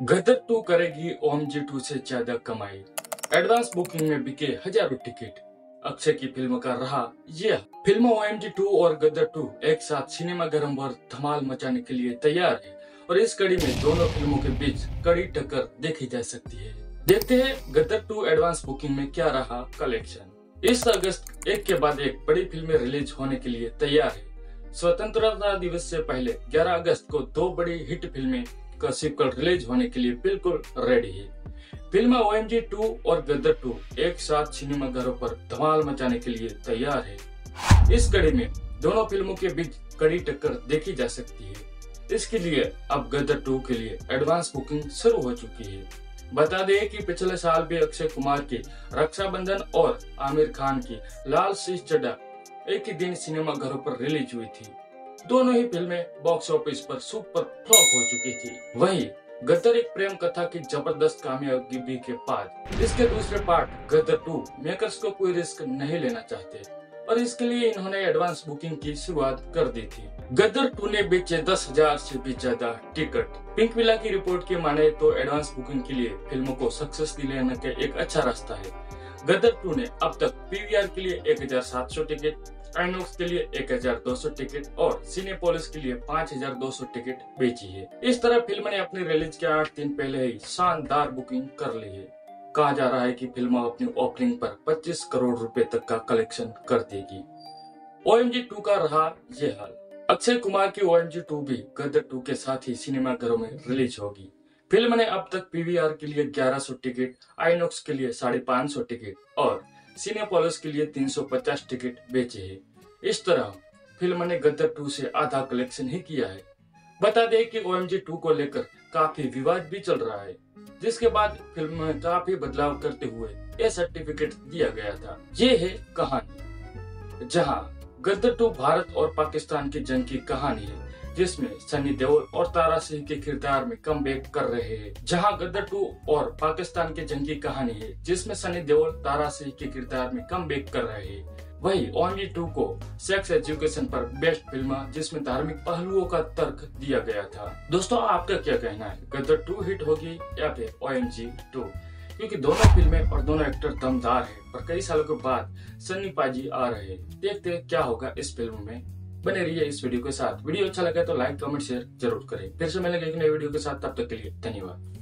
गदर to करेगी ओम जी to से ज़्यादा कमाई। एडवांस बुकिंग में बिके हज़ारों टिकट। अक्षय की फ़िल्म का रहा यह। Film O M G two और गदर टू एक साथ सिनेमा घरों पर धमाल मचाने के लिए तैयार है और इस कड़ी में दोनों फ़िल्मों के बीच कड़ी टक्कर देखी जा सकती है। देखते हैं गदर टू एडवांस बुकिंग में क्या रहा कलेक्शन। इस अगस्त एक के बाद एक बड़ी फ़िल्में रिलीज़ होने के लिए तैयार है। स्वतंत्रता दिवस से पहले 11 अगस्त को दो बड़ी हिट फ़िल्में का सीक्वल रिलीज़ होने के लिए बिल्कुल रेडी है। Film O M G two और गदर टू एक साथ सिनेमा घरों पर धमाल मचाने के लिए तैयार है। इस कड़ी में दोनों फ़िल्मों के बीच कड़ी टक्कर देखी जा सकती है। इसके लिए अब गदर टू के लिए एडवांस बुकिंग शुरू हो चुकी है। बता दें कि पिछले साल भी अक्षय कुमार की रक्षाबंधन और आमिर खान की लाल सिंह चड्डा एक ही दिन सिनेमा घरों पर रिलीज़ हुई थी। दोनों ही फ़िल्में बॉक्स ऑफ़िस पर सुपर फ्लॉप हो चुकी थी। वहीं गदर एक प्रेम कथा की ज़बरदस्त कामयाबी के बाद इसके दूसरे पार्ट गदर टू मेकर्स को कोई रिस्क नहीं लेना चाहते और इसके लिए इन्होंने एडवांस बुकिंग की शुरुआत कर दी थी। गदर टू ने बेचे दस हज़ार से भी ज़्यादा टिकट पिंक विला की रिपोर्ट के माने तो एडवांस बुकिंग के लिए फ़िल्मों को सक्सेस दिलाने का एक अच्छा रास्ता है। गदर टू ने अब तक पीवीआर के लिए एक हज़ार सात सौ टिकट आइनॉक्स के लिए 1200 टिकट और सिनेपोलिस के लिए 5200 टिकट बेची है। इस तरह फ़िल्म ने अपनी रिलीज़ के आठ दिन पहले ही शानदार बुकिंग कर ली है। कहा जा रहा है कि फ़िल्म अपनी ओपनिंग पर 25 करोड़ रुपए तक का कलेक्शन कर देगी। ओ टू का रहा ये हाल। अक्षय कुमार की ओ टू भी गदर टू के साथ ही सिनेमा घरों में रिलीज़ होगी। फ़िल्म ने अब तक पीवीआर के लिए 1100 टिकट आइनॉक्स के लिए साढ़े पाँच सौ टिकट और सिनेपोलिस के लिए 350 टिकट बेचे हैं। इस तरह फ़िल्म ने गदर टू से आधा कलेक्शन ही किया है। बता दें कि ओ एम टू को लेकर काफ़ी विवाद भी चल रहा है, जिसके बाद फ़िल्म में काफ़ी बदलाव करते हुए यह सर्टिफिकेट दिया गया था। ये है कहानी, जहाँ गदर टू भारत और पाकिस्तान की जंग की कहानी है। जिसमें सनी देओल और तारा सिंह के किरदार में कम कर रहे हैं। जहाँ गदर टू और पाकिस्तान के जंग की कहानी है, जिसमें सनी देओल, तारा सिंह के किरदार में कम कर रहे हैं। वही ओनली टू को सेक्स एजुकेशन पर बेस्ट फ़िल्म, जिसमें धार्मिक पहलुओं का तर्क दिया गया था। दोस्तों, आपका क्या कहना है? गदर टू हिट होगी या फिर ओ एम जी टू? क्योंकि दोनों फ़िल्में और दोनों एक्टर दमदार है, पर कई सालों के बाद सन्नी पाजी आ रहे हैं। देखते क्या होगा इस फ़िल्म में। बने रहिए इस वीडियो के साथ। वीडियो अच्छा लगे तो लाइक कमेंट शेयर ज़रूर करें। फिर से मिलेंगे एक नए वीडियो के साथ। तब तक के लिए धन्यवाद।